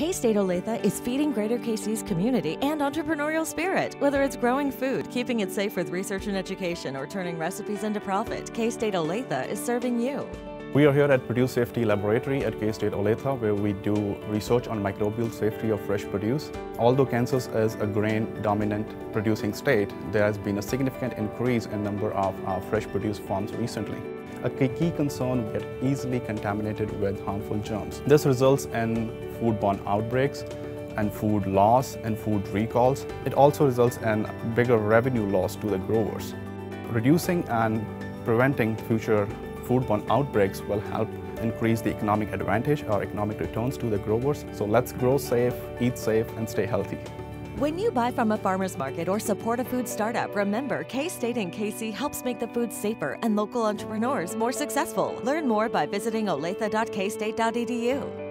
K State Olathe is feeding Greater KC's community and entrepreneurial spirit. Whether it's growing food, keeping it safe with research and education, or turning recipes into profit, K State Olathe is serving you. We are here at Produce Safety Laboratory at K-State Olathe where we do research on microbial safety of fresh produce. Although Kansas is a grain-dominant producing state, there has been a significant increase in number of uh, fresh produce farms recently. A key concern, get easily contaminated with harmful germs. This results in foodborne outbreaks and food loss and food recalls. It also results in bigger revenue loss to the growers. Reducing and preventing future foodborne outbreaks will help increase the economic advantage or economic returns to the growers. So let's grow safe, eat safe, and stay healthy. When you buy from a farmer's market or support a food startup, remember K State and KC helps make the food safer and local entrepreneurs more successful. Learn more by visiting olathe.kstate.edu.